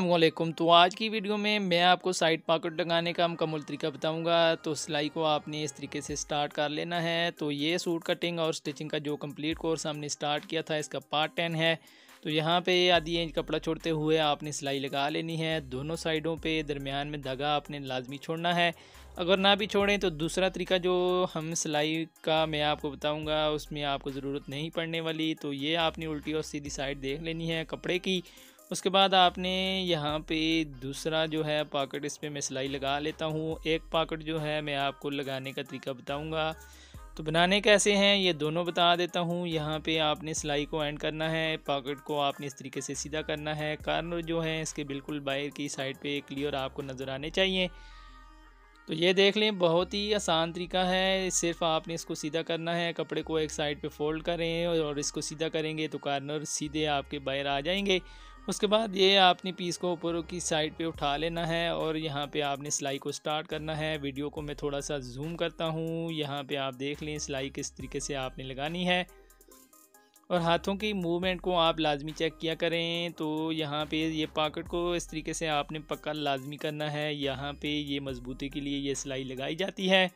वालेकुम। तो आज की वीडियो में मैं आपको साइड पॉकेट लगाने का मुकम्मल तरीका बताऊँगा। तो सिलाई को आपने इस तरीके से स्टार्ट कर लेना है। तो ये सूट कटिंग और स्टिचिंग का जो कंप्लीट कोर्स हमने स्टार्ट किया था, इसका पार्ट टेन है। तो यहाँ पे आधी इंच कपड़ा छोड़ते हुए आपने सिलाई लगा लेनी है। दोनों साइडों पे दरमियान में धागा आपने लाजमी छोड़ना है। अगर ना भी छोड़ें तो दूसरा तरीका जो हम सिलाई का मैं आपको बताऊँगा, उसमें आपको ज़रूरत नहीं पड़ने वाली। तो ये आपने उल्टी और सीधी साइड देख लेनी है कपड़े की। उसके बाद आपने यहाँ पे दूसरा जो है पॉकेट इस पर मैं सिलाई लगा लेता हूँ। एक पॉकेट जो है मैं आपको लगाने का तरीका बताऊँगा। तो बनाने कैसे हैं, ये दोनों बता देता हूँ। यहाँ पे आपने सिलाई को एंड करना है पॉकेट को आपने इस तरीके से सीधा करना है। कार्नर जो है, इसके बिल्कुल बाहर की साइड पे क्लियर आपको नज़र आने चाहिए। तो ये देख लें, बहुत ही आसान तरीका है। सिर्फ़ आपने इसको सीधा करना है, कपड़े को एक साइड पे फोल्ड करें और इसको सीधा करेंगे तो कार्नर सीधे आपके बाहर आ जाएँगे। उसके बाद ये आपने पीस को ऊपर की साइड पे उठा लेना है और यहाँ पे आपने सिलाई को स्टार्ट करना है। वीडियो को मैं थोड़ा सा जूम करता हूँ। यहाँ पे आप देख लें, सिलाई किस तरीके से आपने लगानी है। और हाथों की मूवमेंट को आप लाजमी चेक किया करें तो यहाँ पे ये पॉकेट को इस तरीके से आपने पक्का लाजमी करना है। यहाँ पे ये मजबूती के लिए ये सिलाई लगाई जाती है।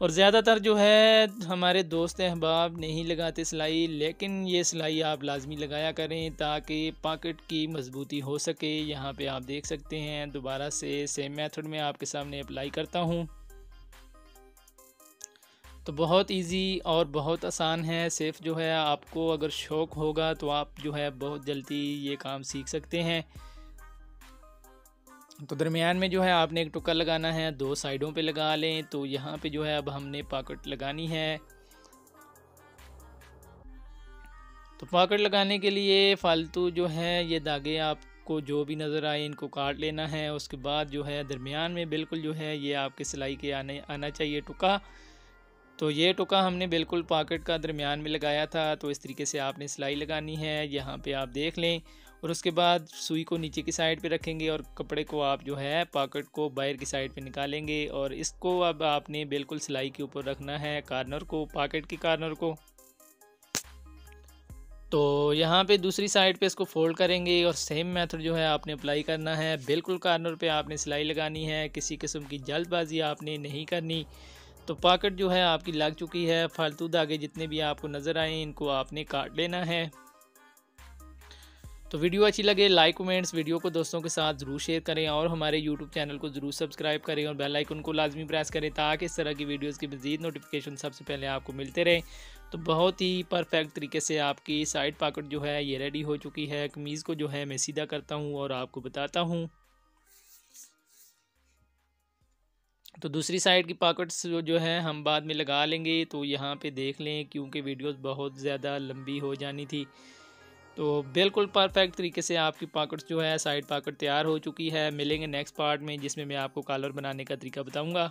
और ज़्यादातर जो है, हमारे दोस्त अहबाब नहीं लगाते सिलाई, लेकिन ये सिलाई आप लाजमी लगाया करें ताकि पॉकेट की मजबूती हो सके। यहाँ पे आप देख सकते हैं, दोबारा से सेम मेथड में आपके सामने अप्लाई करता हूँ। तो बहुत इजी और बहुत आसान है, सिर्फ़ जो है आपको अगर शौक़ होगा तो आप जो है बहुत जल्दी ये काम सीख सकते हैं। तो दरमियान में जो है आपने एक टुक्का लगाना है, दो साइडों पे लगा लें तो यहाँ पे जो है अब हमने पॉकेट लगानी है। तो पॉकेट लगाने के लिए फालतू जो है ये धागे आपको जो भी नज़र आए इनको काट लेना है। उसके बाद जो है दरमियान में बिल्कुल जो है ये आपके सिलाई के आने, आना चाहिए टुका तो ये टुका हमने बिल्कुल पॉकेट का दरमियान में लगाया था तो इस तरीके से आपने सिलाई लगानी है। यहाँ पे आप देख लें और उसके बाद सुई को नीचे की साइड पे रखेंगे और कपड़े को आप जो है पॉकेट को बाहर की साइड पे निकालेंगे और इसको अब आपने बिल्कुल सिलाई के ऊपर रखना है कार्नर को, पॉकेट की कार्नर को। तो यहाँ पे दूसरी साइड पे इसको फोल्ड करेंगे और सेम मेथड जो है आपने अप्लाई करना है। बिल्कुल कार्नर पे आपने सिलाई लगानी है, किसी किस्म की जल्दबाजी आपने नहीं करनी। तो पॉकेट जो है आपकी लग चुकी है, फालतू धागे जितने भी आपको नज़र आए, इनको आपने काट लेना है। तो वीडियो अच्छी लगे लाइक कमेंट्स वीडियो को दोस्तों के साथ ज़रूर शेयर करें और हमारे यूट्यूब चैनल को ज़रूर सब्सक्राइब करें और बेल आइकन को लाजमी प्रेस करें ताकि इस तरह की वीडियोस की मज़ीद नोटिफिकेशन सबसे पहले आपको मिलते रहें। तो बहुत ही परफेक्ट तरीके से आपकी साइड पॉकेट जो है, ये रेडी हो चुकी है। कमीज़ को जो है, मैं सीधा करता हूँ और आपको बताता हूँ। तो दूसरी साइड की पॉकेट्स जो है, हम बाद में लगा लेंगे। तो यहाँ पे देख लें, क्योंकि वीडियोस बहुत ज़्यादा लंबी हो जानी थी। तो बिल्कुल परफेक्ट तरीके से आपकी पॉकेट्स जो है, साइड पॉकेट तैयार हो चुकी है। मिलेंगे नेक्स्ट पार्ट में, जिसमें मैं आपको कॉलर बनाने का तरीका बताऊँगा।